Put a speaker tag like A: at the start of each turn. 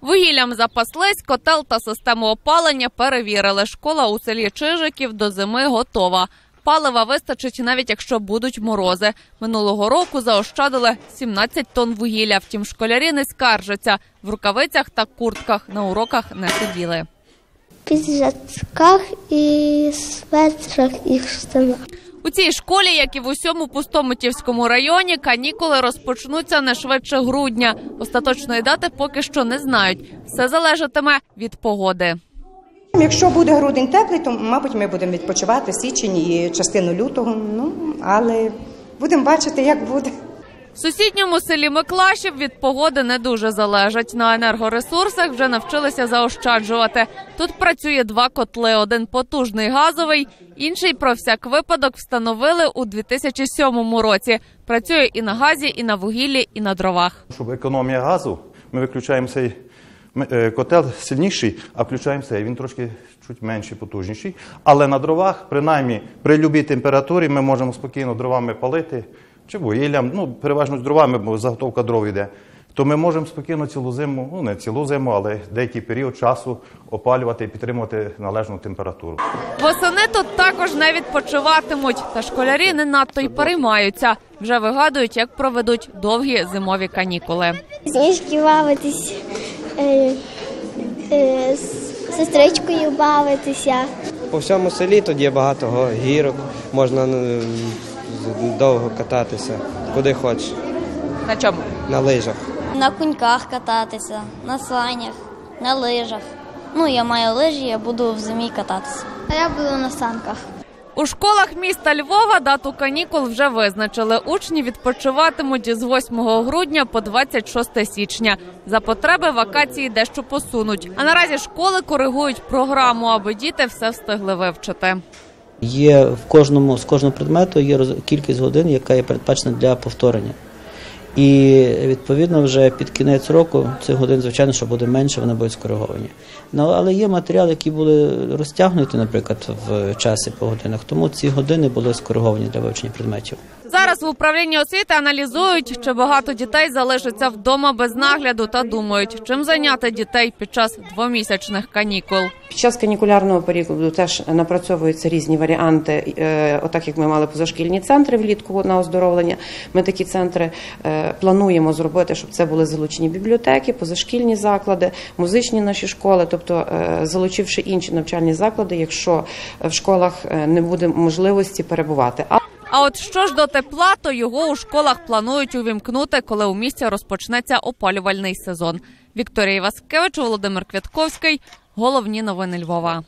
A: Вугіллям запаслись, котел та систему опалення перевірили. Школа у селі Чижиків до зими готова. Палива вистачить навіть якщо будуть морози. Минулого року заощадили 17 тонн вугілля. Втім, школярі не скаржаться. В рукавицях та куртках на уроках не сиділи.
B: піджачках і светрах і штанах.
A: У цій школі, як і в усьому пустомитівському районі, канікули розпочнуться не швидше грудня. Остаточної дати поки що не знають. Все залежатиме від погоди.
C: Якщо буде грудень теплий, то мабуть ми будемо відпочивати січень і частину лютого. Ну але будемо бачити, як буде.
A: Сусідньому селі Миклашів від погоди не дуже залежать. На енергоресурсах вже навчилися заощаджувати. Тут працює два котли: один потужний газовий, інший про всяк випадок встановили у 2007 році. Працює і на газі, і на вугіллі, і на дровах.
D: Щоб економія газу, ми виключаємо цей е, котел сильніший, а включаємо цей. Він трошки чуть менший, потужніший. Але на дровах, принаймні, при будь-якій температурі ми можемо спокійно дровами палити чи вугіллям, ну, переважно з дровами, бо заготовка дров йде. То ми можемо спокійно цілу зиму, ну не цілу зиму, але деякий період часу опалювати і підтримувати належну температуру.
A: Восени тут також не відпочиватимуть, та школярі не надто й переймаються. Вже вигадують, як проведуть довгі зимові канікули.
B: Сніжки бавитись, е, е, з сестричкою бавитися.
E: По всьому селі тут є багато гірок, можна довго кататися, куди хочеш,
A: На чому?
E: на лижах.
F: На коньках кататися, на санях, на лижах. Ну, я маю лижі, я буду в зимі кататися.
B: А я буду на санках.
A: У школах міста Львова дату канікул вже визначили. Учні відпочиватимуть з 8 грудня по 26 січня. За потреби вакації дещо посунуть. А наразі школи коригують програму, аби діти все встигли вивчити.
G: Є в кожному з кожного предмету є кількість годин, яка є передбачена для повторення. І відповідно вже під кінець року цих годин, звичайно, що буде менше, вони будуть скориговані. Ну але є матеріали, які були розтягнуті, наприклад, в часі по годинах. Тому ці години були скориговані для вивчення предметів.
A: Зараз в управлінні освіти аналізують, чи багато дітей залишиться вдома без нагляду та думають, чим зайняти дітей під час двомісячних канікул.
H: Під час канікулярного періоду теж напрацьовуються різні варіанти. Е, Отак як ми мали позашкільні центри влітку на оздоровлення. Ми такі центри е, плануємо зробити, щоб це були залучені бібліотеки, позашкільні заклади, музичні наші школи, тобто е, залучивши інші навчальні заклади, якщо в школах не буде можливості перебувати.
A: А от що ж до тепла, то його у школах планують увімкнути, коли у місті розпочнеться опалювальний сезон. Вікторія Васкевич, Володимир Квятковський. Головні новини Львова.